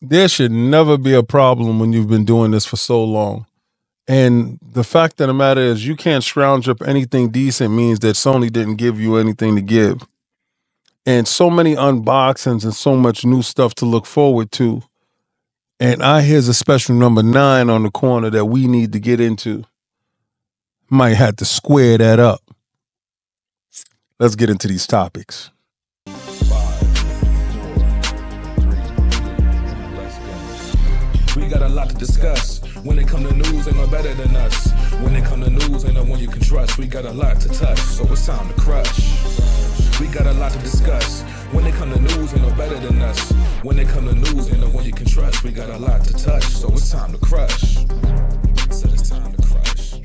there should never be a problem when you've been doing this for so long. And the fact of the matter is, you can't scrounge up anything decent means that Sony didn't give you anything to give. And so many unboxings and so much new stuff to look forward to. And I here's a special number nine on the corner that we need to get into. Might have to square that up. Let's get into these topics. We got a lot to discuss. When it come to news, ain't no better than us. When it come to news, ain't no one you can trust. We got a lot to touch, so it's time to crush. We got a lot to discuss. When it come to news, ain't no better than us. When it come to news, ain't no one you can trust. We got a lot to touch, so it's time to crush. So it's time to crush.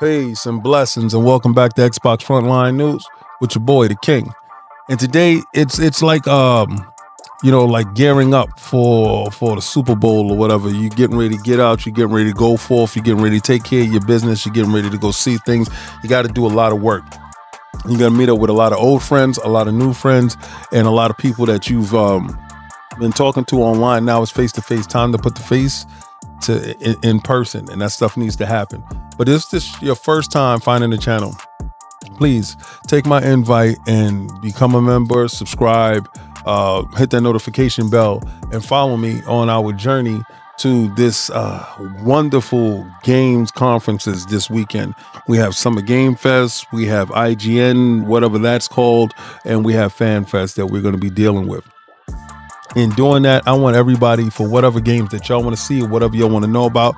Peace and blessings, and welcome back to Xbox Frontline News with your boy, the King. And today, it's it's like um, you know, like gearing up for for the Super Bowl or whatever. You're getting ready to get out. You're getting ready to go forth. You're getting ready to take care of your business. You're getting ready to go see things. You got to do a lot of work. You're gonna meet up with a lot of old friends, a lot of new friends, and a lot of people that you've um, been talking to online. Now it's face to face. Time to put the face to in, in person, and that stuff needs to happen. But if this is your first time finding the channel, please take my invite and become a member. Subscribe, uh, hit that notification bell, and follow me on our journey to this uh, wonderful games conferences this weekend. We have Summer Game Fest, we have IGN, whatever that's called, and we have Fan Fest that we're going to be dealing with. In doing that, I want everybody for whatever games that y'all want to see whatever y'all want to know about.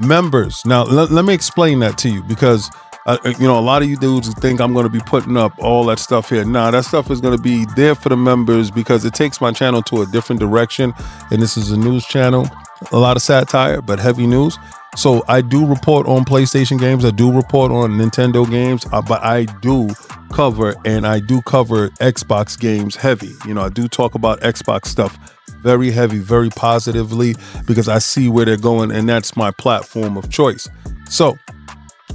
Members. Now, let me explain that to you because uh, you know, a lot of you dudes think I'm going to be putting up all that stuff here. Nah, that stuff is going to be there for the members because it takes my channel to a different direction. And this is a news channel, a lot of satire, but heavy news. So I do report on PlayStation games. I do report on Nintendo games, uh, but I do cover and I do cover Xbox games heavy. You know, I do talk about Xbox stuff very heavy, very positively because I see where they're going and that's my platform of choice. So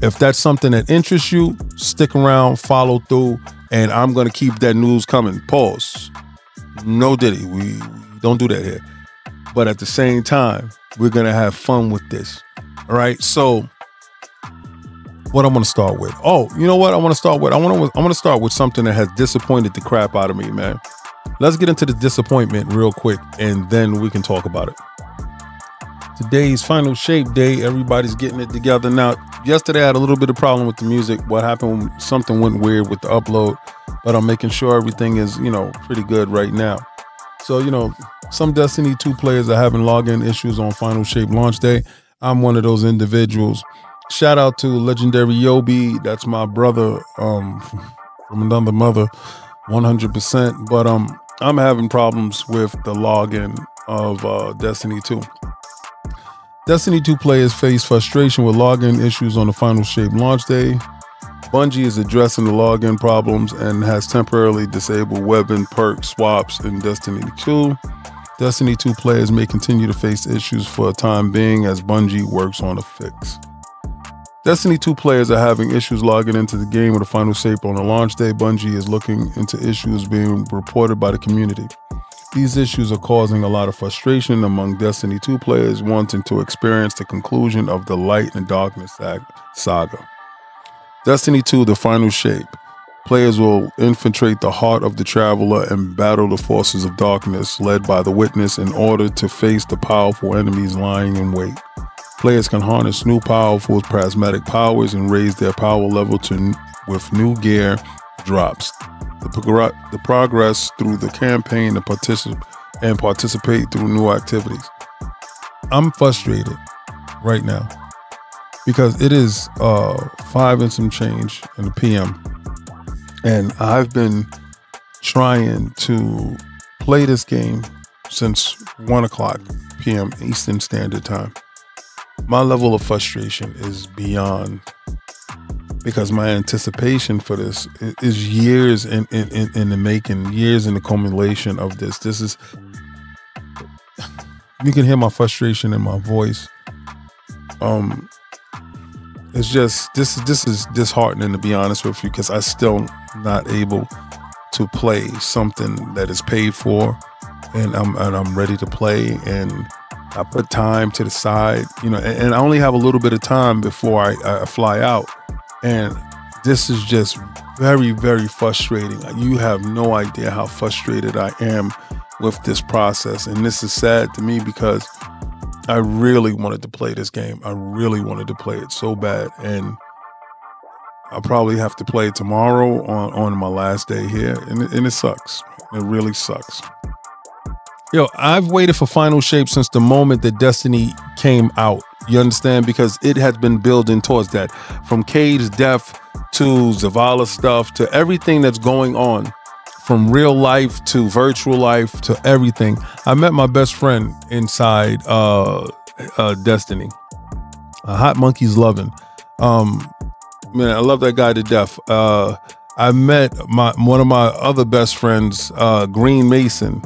if that's something that interests you, stick around, follow through, and I'm gonna keep that news coming. Pause. No diddy. We don't do that here. But at the same time, we're gonna have fun with this. All right. So what I'm gonna start with. Oh, you know what I want to start with? I want to I want to start with something that has disappointed the crap out of me, man. Let's get into the disappointment real quick and then we can talk about it. Today's final shape day, everybody's getting it together. Now, yesterday I had a little bit of problem with the music. What happened? Something went weird with the upload, but I'm making sure everything is, you know, pretty good right now. So, you know, some Destiny 2 players are having login issues on Final Shape launch day. I'm one of those individuals. Shout out to legendary Yobi. That's my brother um, from another mother, 100%. But um, I'm having problems with the login of uh, Destiny 2. Destiny 2 players face frustration with login issues on the Final Shape launch day. Bungie is addressing the login problems and has temporarily disabled weapon perk swaps in Destiny 2. Destiny 2 players may continue to face issues for a time being as Bungie works on a fix. Destiny 2 players are having issues logging into the game with the Final Shape on the launch day. Bungie is looking into issues being reported by the community. These issues are causing a lot of frustration among Destiny 2 players wanting to experience the conclusion of the Light and Darkness saga. Destiny 2 The Final Shape. Players will infiltrate the heart of the Traveler and battle the forces of darkness led by the Witness in order to face the powerful enemies lying in wait. Players can harness new powerful prismatic powers and raise their power level to with new gear drops the, progr- the progress through the campaign and, particip- and participate through new activities. I'm frustrated right now because it is uh, five and some change in the PM, and I've been trying to play this game since one o'clock p.m. Eastern Standard Time. My level of frustration is beyond because my anticipation for this is years in, in, in, the making, years in the culmination of this. This is, you can hear my frustration in my voice. Um, it's just this this is disheartening to be honest with you because I still not able to play something that is paid for, and I'm and I'm ready to play, and I put time to the side, you know, and, and I only have a little bit of time before I, I fly out, and this is just very very frustrating. You have no idea how frustrated I am with this process, and this is sad to me because I really wanted to play this game. I really wanted to play it so bad, and I'll probably have to play it tomorrow on, on my last day here, and and it sucks. It really sucks. Yo, I've waited for Final Shape since the moment that Destiny came out. You understand? Because it has been building towards that. From Cayde's Death to Zavala stuff to everything that's going on, from real life to virtual life to everything. I met my best friend inside uh, uh, Destiny. Uh, Hot Monkeys Loving. Um, man, I love that guy to death. Uh, I met my one of my other best friends, uh, Green Mason,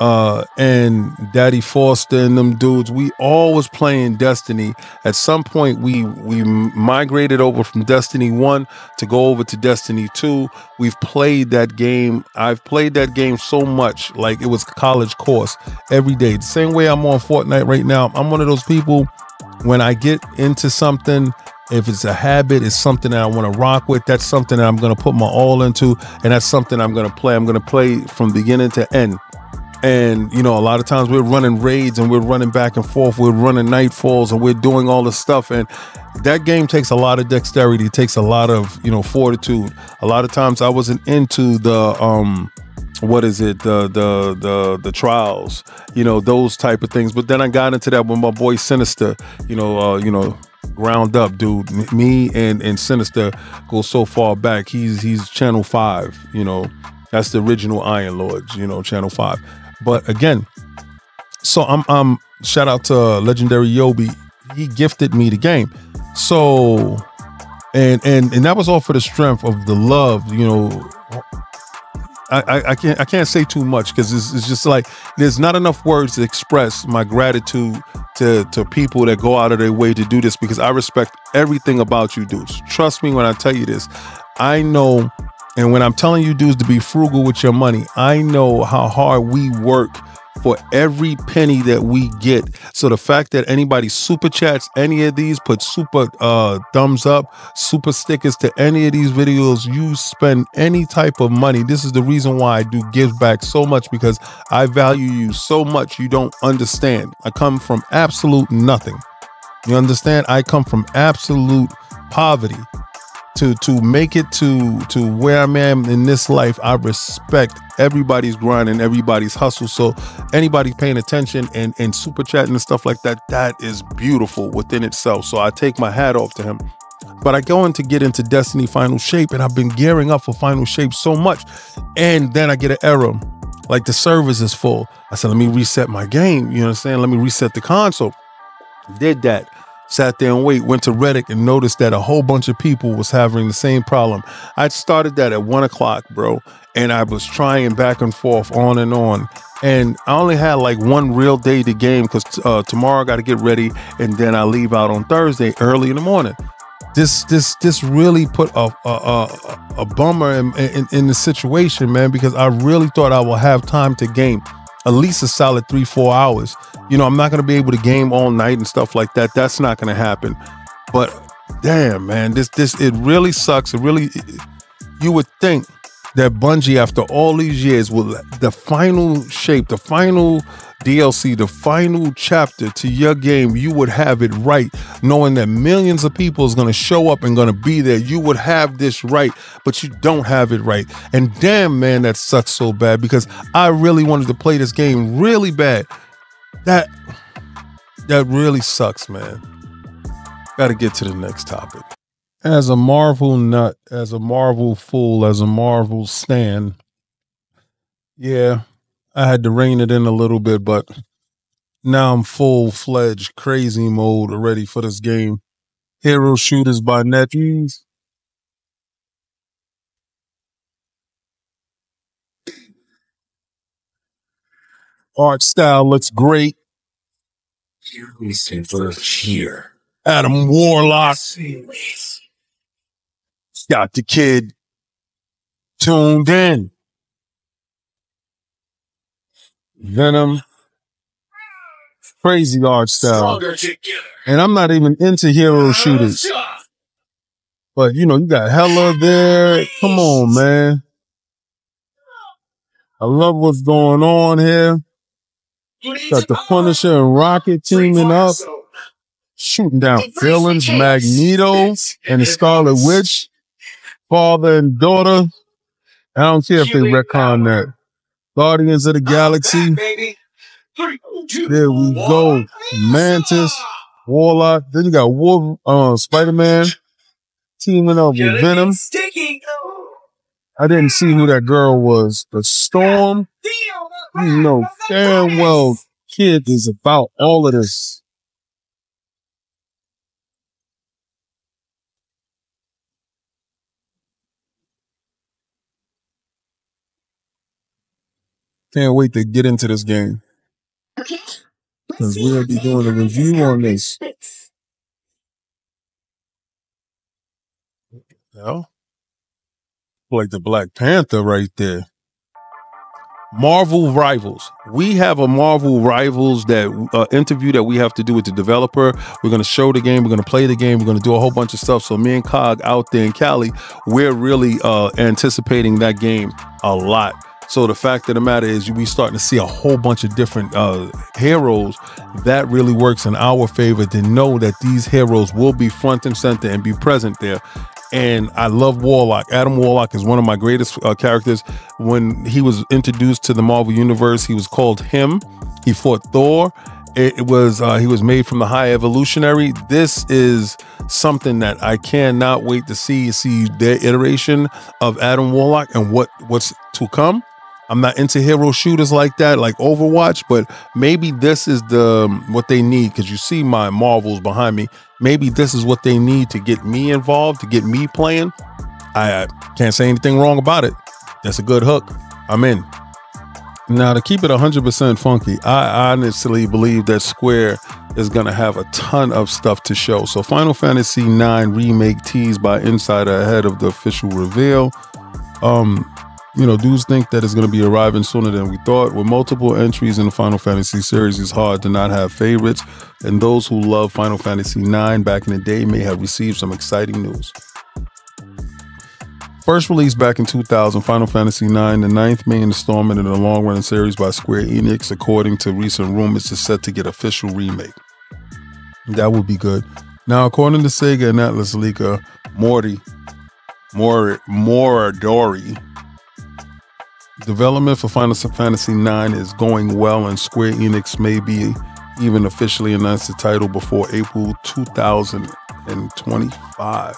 uh, and Daddy Foster and them dudes. We all was playing Destiny. At some point, we we migrated over from Destiny One to go over to Destiny Two. We've played that game. I've played that game so much, like it was college course every day. The same way I'm on Fortnite right now. I'm one of those people. When I get into something, if it's a habit, it's something that I want to rock with. That's something that I'm going to put my all into, and that's something I'm going to play. I'm going to play from beginning to end. And you know, a lot of times we're running raids and we're running back and forth. We're running nightfalls and we're doing all this stuff. And that game takes a lot of dexterity. It takes a lot of you know fortitude. A lot of times I wasn't into the um what is it the the the the trials you know those type of things but then i got into that with my boy sinister you know uh you know ground up dude me and and sinister go so far back he's he's channel 5 you know that's the original iron lords you know channel 5 but again so i'm i'm shout out to uh, legendary yobi he gifted me the game so and and and that was all for the strength of the love you know I, I, can't I can't say too much because it's, it's just like there's not enough words to express my gratitude to to people that go out of their way to do this because I respect everything about you dudes. Trust me when I tell you this. I know and when I'm telling you dudes to be frugal with your money, I know how hard we work for every penny that we get. So the fact that anybody super chats any of these, put super uh, thumbs up, super stickers to any of these videos, you spend any type of money. This is the reason why I do give back so much because I value you so much you don't understand. I come from absolute nothing. You understand? I come from absolute poverty to to make it to to where I'm at in this life, I respect everybody's grind and everybody's hustle. So anybody paying attention and and super chatting and stuff like that, that is beautiful within itself. So I take my hat off to him. But I go in to get into Destiny Final Shape, and I've been gearing up for Final Shape so much, and then I get an error, like the servers is full. I said, let me reset my game. You know what I'm saying? Let me reset the console. Did that sat there and wait, went to Reddit and noticed that a whole bunch of people was having the same problem. I started that at one o'clock, bro, and I was trying back and forth on and on. And I only had like one real day to game because uh, tomorrow I got to get ready, and then I leave out on Thursday early in the morning. This this this really put a a, a, a bummer in, in, in the situation, man, because I really thought I would have time to game at least a solid three four hours you know, I'm not going to be able to game all night and stuff like that. That's not going to happen. But damn, man, this this it really sucks. It really you would think that Bungie, after all these years, will the final shape, the final DLC, the final chapter to your game, you would have it right, knowing that millions of people is to show up and to be there. You would have this right, but you don't have it right. And damn, man, that sucks so bad because I really wanted to play this game really bad that that really sucks, man. Got to get to the next topic. As a Marvel nut, as a Marvel fool, as a Marvel stan, yeah, I had to rein it in a little bit, but now I'm full fledged crazy mode ready for this game. Hero Shooters by NetEase. Art style looks great. here. Adam Warlock. Got the kid tuned in. Venom, crazy art style. And I'm not even into hero shooters. But you know, you got Hela there. Come on, man. I love what's going on here. Got the Punisher and Rocket teaming up, shooting down villains, Magneto and the Scarlet Witch, father and daughter. I don't care if they retcon that. Guardians of the Galaxy. There we go. Mantis, Warlock. Then you got Wolf, uh, Spider Man teaming up with Venom. I didn't see who that girl was. The Storm. You know damn well kid is about all of this. Can't wait to get into this game. Because we'll be doing a review on this. Like the Black Panther right there. Marvel Rivals. We have a Marvel Rivals that uh, interview that we have to do with the developer. We're going to show the game. We're going to play the game. We're going to do a whole bunch of stuff. So me and Cog out there in Cali, we're really uh, anticipating that game a lot. So the fact of the matter is, we starting to see a whole bunch of different uh, heroes. That really works in our favor to know that these heroes will be front and center and be present there and I love Warlock. Adam Warlock is one of my greatest uh, characters. When he was introduced to the Marvel Universe, he was called him. He fought Thor. It, was uh, he was made from the High Evolutionary. This is something that I cannot wait to see see their iteration of Adam Warlock and what what's to come. I'm not into hero shooters like that, like Overwatch, but maybe this is the what they need because you see my Marvels behind me. Maybe this is what they need to get me involved, to get me playing. I, I can't say anything wrong about it. That's a good hook. I'm in. Now, to keep it 100% funky, I honestly believe that Square is going to have a ton of stuff to show. So, Final Fantasy IX Remake teased by Insider ahead of the official reveal. Um, you know, dudes think that it's going to be arriving sooner than we thought. With multiple entries in the Final Fantasy series, it's hard to not have favorites, and those who love Final Fantasy IX back in the day may have received some exciting news. First released back in 2000, Final Fantasy IX, the ninth main installment in the long-running series by Square Enix, according to recent rumors, is set to get official remake. That would be good. Now, according to Sega and Atlus leaker Morty, Mor Moridori, Development for Final Fantasy IX is going well, and Square Enix may be even officially announced the title before April 2025.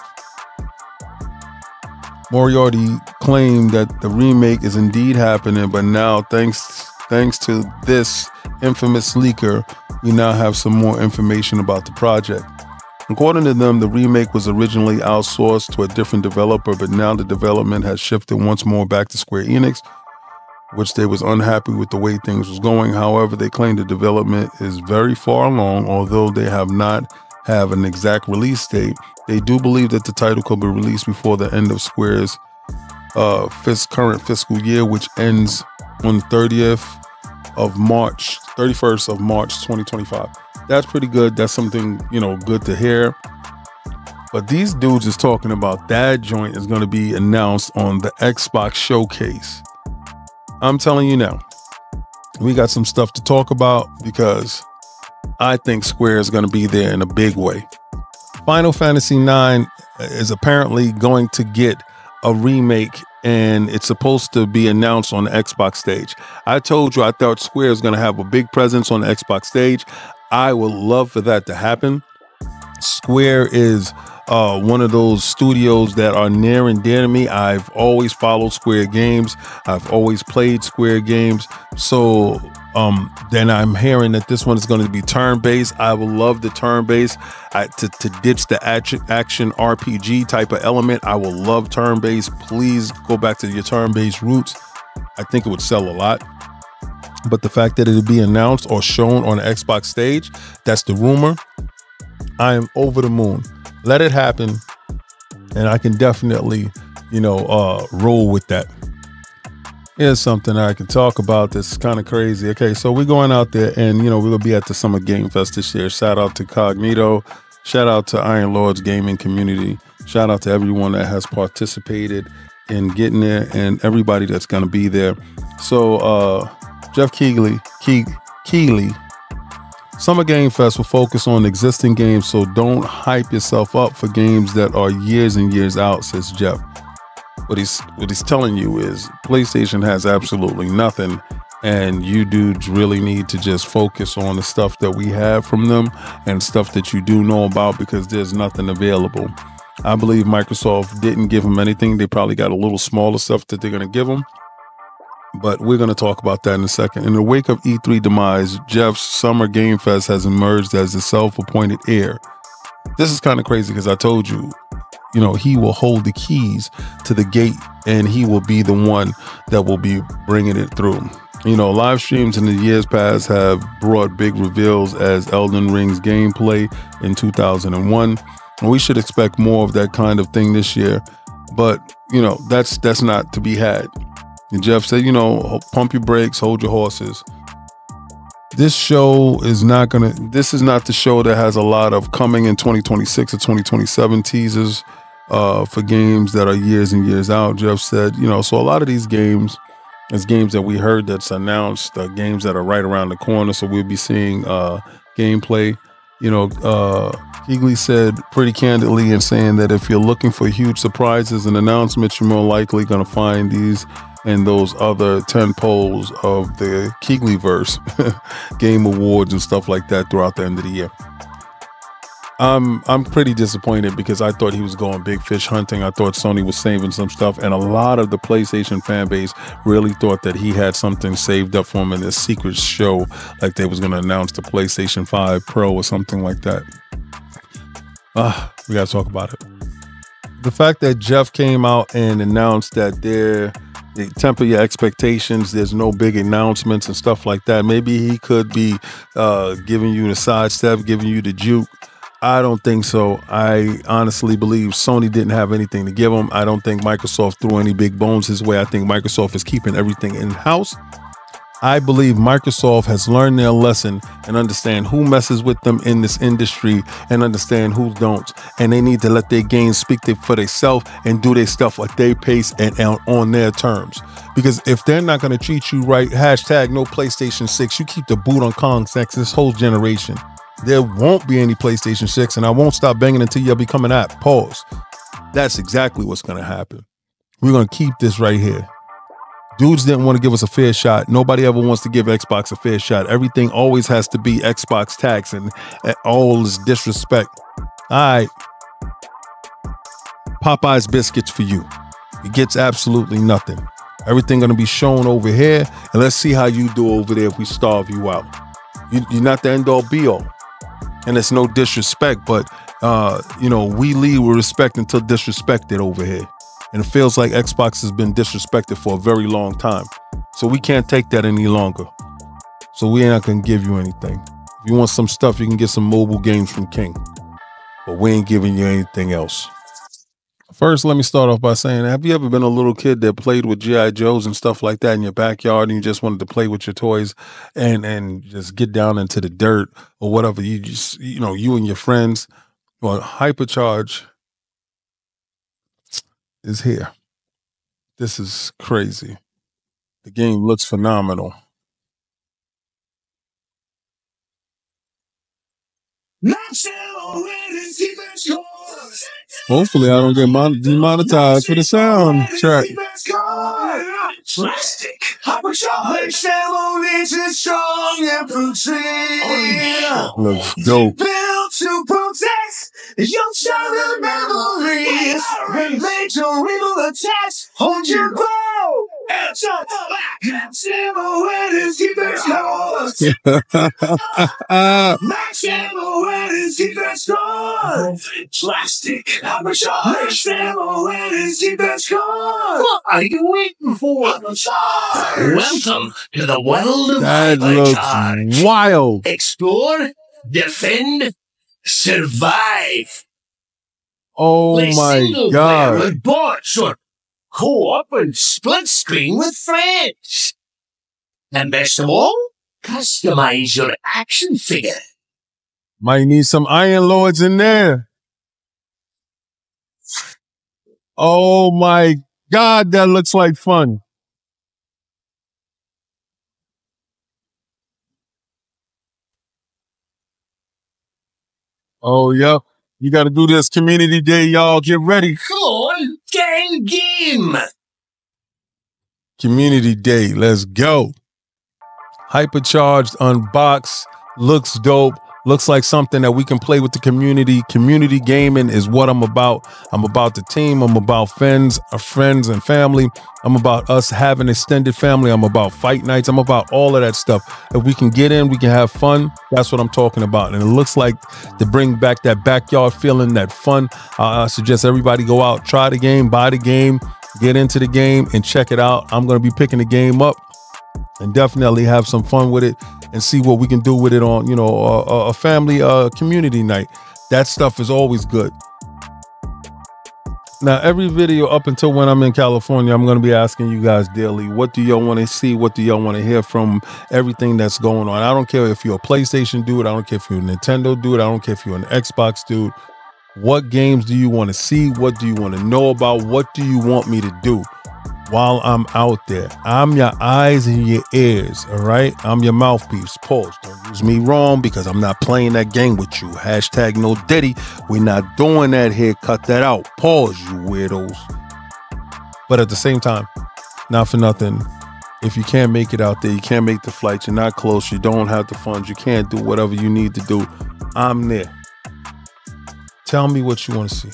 Moriarty claimed that the remake is indeed happening, but now, thanks thanks to this infamous leaker, we now have some more information about the project. According to them, the remake was originally outsourced to a different developer, but now the development has shifted once more back to Square Enix, which they was unhappy with the way things was going. However, they claim the development is very far along, although they have not have an exact release date. They do believe that the title could be released before the end of Square's uh, fis- current fiscal year, which ends on the 30th of March, 31st of March 2025. That's pretty good. That's something, you know, good to hear. But these dudes is talking about that joint is going to be announced on the Xbox Showcase. I'm telling you now, we got some stuff to talk about because I think Square is going to be there in a big way. Final Fantasy IX is apparently going to get a remake and it's supposed to be announced on the Xbox stage. I told you I thought Square is going to have a big presence on the Xbox stage. I would love for that to happen. Square is uh, one of those studios that are near and dear to me. I've always followed Square Games. I've always played Square Games. So um, then I'm hearing that this one is going to be turn based. I would love the turn based to, to ditch the action, action RPG type of element. I will love turn based. Please go back to your turn based roots. I think it would sell a lot. But the fact that it would be announced or shown on the Xbox stage, that's the rumor. I am over the moon let it happen, and I can definitely, you know, uh, roll with that. Here's something I can talk about that's kind of crazy. Okay, so we're going out there and, you know, to be at the Summer Game Fest this year. Shout out to Cognito. Shout out to Iron Lords Gaming Community. Shout out to everyone that has participated in getting there and everybody that's going to be there. So, uh, Geoff Keighley, Ke- Keighley, Summer Game Fest will focus on existing games, so don't hype yourself up for games that are years and years out, says Geoff. What he's what he's telling you is PlayStation has absolutely nothing, and you dudes really need to just focus on the stuff that we have from them and stuff that you do know about because there's nothing available. I believe Microsoft didn't give them anything. They probably got a little smaller stuff that they're going to give them. But we're going to talk about that in a second. In the wake of E3 demise, Geoff's Summer Game Fest has emerged as the self appointed heir. This is kind of crazy because I told you, you know, he will hold the keys to the gate and he will be the one that will be bringing it through. You know, live streams in the years past have brought big reveals as Elden Ring's gameplay in 2001. And we should expect more of that kind of thing this year. But, you know, that's that's not to be had. And Geoff said, you know, pump your brakes, hold your horses. This show is not going to, this is not the show that has a lot of coming in 2026 or 2027 teasers uh, for games that are years and years out. Geoff said, you know, so a lot of these games, is games that we heard that's announced, uh, games that are right around the corner. So we'll be seeing uh, gameplay. You know, uh, Keighley said pretty candidly in saying that if you're looking for huge surprises and announcements, you're more likely going to find these and those other 10 poles of the Keighleyverse game awards and stuff like that throughout the end of the year. I'm I'm pretty disappointed because I thought he was going big fish hunting. I thought Sony was saving some stuff, and a lot of the PlayStation fan base really thought that he had something saved up for him in this secret show, like they was going to announce the PlayStation 5 Pro or something like that. Ah, uh, we got to talk about it. The fact that Geoff came out and announced that they're temper your expectations. There's no big announcements and stuff like that. Maybe he could be uh, giving you the sidestep, giving you the juke. I don't think so. I honestly believe Sony didn't have anything to give him. I don't think Microsoft threw any big bones his way. I think Microsoft is keeping everything in house. I believe Microsoft has learned their lesson and understand who messes with them in this industry and understand who don't. And they need to let their games speak for themselves and do their stuff at their pace and, on their terms. Because if they're not going to treat you right, hashtag no PlayStation 6, you keep the boot on Kong sex this whole generation. There won't be any PlayStation 6, and I won't stop banging until you become an app. Pause. That's exactly what's going to happen. We're going to keep this right here. Dudes didn't want to give us a fair shot. Nobody ever wants to give Xbox a fair shot. Everything always has to be Xbox tax and all this disrespect. All right. Popeye's biscuits for you. It gets absolutely nothing. Everything gonna be shown over here, and let's see how you do over there if we starve you out. You, are not the end all be all, and it's no disrespect, but uh, you know we lead with respect until disrespected over here and it feels like Xbox has been disrespected for a very long time. So we can't take that any longer. So we ain't not gonna give you anything. If you want some stuff, you can get some mobile games from King. But we ain't giving you anything else. First, let me start off by saying, have you ever been a little kid that played with GI Joes and stuff like that in your backyard, and you just wanted to play with your toys and and just get down into the dirt or whatever? You just you know you and your friends. Well, Hypercharge is here. This is crazy. The game looks phenomenal. Hopefully, I don't get mon- demonetized for the sound. soundtrack. Plastic, hypercharged, strong and protect. Looks oh, dope. Built to protect your childhood memories. Make your evil attacks. Hold your grow. And jump back. Silhouette keep their scores. Max silhouette keep their scores. Plastic, hypercharged. Silhouette keep their scores. What are you waiting for? Welcome to the world of That looks wild. Explore, defend, survive. Oh Play my single player god. with bots or co-op and split screen with friends. And best of all, customize your action figure. Might need some Iron Lords in there. Oh my God, that looks like fun. Oh, yep. You got to do this community day, y'all. Get ready. Game. Community day. Let's go. Hypercharged, unboxed, looks dope. Looks like something that we can play with the community. Community gaming is what I'm about. I'm about the team. I'm about friends, uh, friends and family. I'm about us having extended family. I'm about fight nights. I'm about all of that stuff. If we can get in, we can have fun. That's what I'm talking about. And it looks like to bring back that backyard feeling, that fun. Uh, I suggest everybody go out, try the game, buy the game, get into the game, and check it out. I'm going to be picking the game up and definitely have some fun with it and see what we can do with it on you know a, a family uh, community night. That stuff is always good. Now every video up until when i'm in california i'm going to be asking you guys daily what do y'all want to see? What do y'all want to hear from everything that's going on? I don't care if you're a playstation dude i don't care if you're a nintendo dude i don't care if you're an xbox dude. What games do you want to see? What do you want to know about? What do you want me to do while I'm out there. I'm your eyes and your ears, all right? I'm your mouthpiece. Pause. Don't use me wrong because I'm not playing that game with you. Hashtag no Diddy. We're not doing that here. Cut that out. Pause, you weirdos. But at the same time, not for nothing. If you can't make it out there, you can't make the flight, you're not close, you don't have the funds, you can't do whatever you need to do. I'm there. Tell me what you want to see.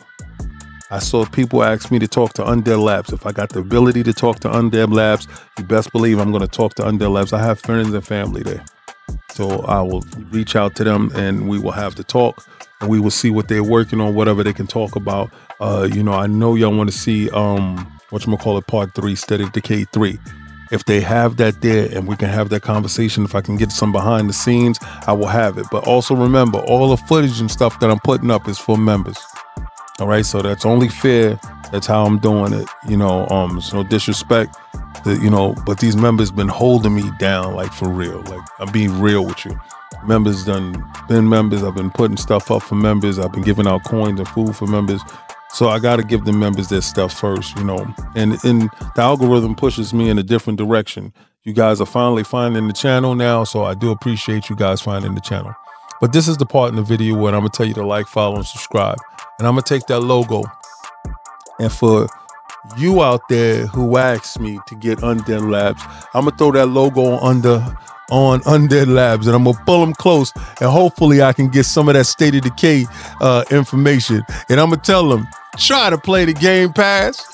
I saw people ask me to talk to Undead Labs. If I got the ability to talk to Undead Labs, you best believe I'm going to talk to Undead Labs. I have friends and family there. So I will reach out to them and we will have the talk and we will see what they're working on, whatever they can talk about. Uh, you know, I know y'all want to see um what you call it part three, of Decay three. If they have that there and we can have that conversation, if I can get some behind the scenes, I will have it. But also remember, all the footage and stuff that I'm putting up is for members. All right, so that's only fair. That's how I'm doing it. You know, um, it's no disrespect, that you know, but these members been holding me down like for real. Like I'm being real with you. Members done been members. I've been putting stuff up for members. I've been giving out coins and food for members. So I got to give the members their stuff first, you know. And and the algorithm pushes me in a different direction. You guys are finally finding the channel now, so I do appreciate you guys finding the channel. But this is the part in the video where I'm gonna tell you to like, follow, and subscribe. And I'm gonna take that logo. And for you out there who asked me to get Undead Labs, I'm gonna throw that logo under on Undead Labs, and I'm gonna pull them close, and hopefully I can get some of that state of decay uh, information. And I'm gonna tell them, try to play the Game Pass.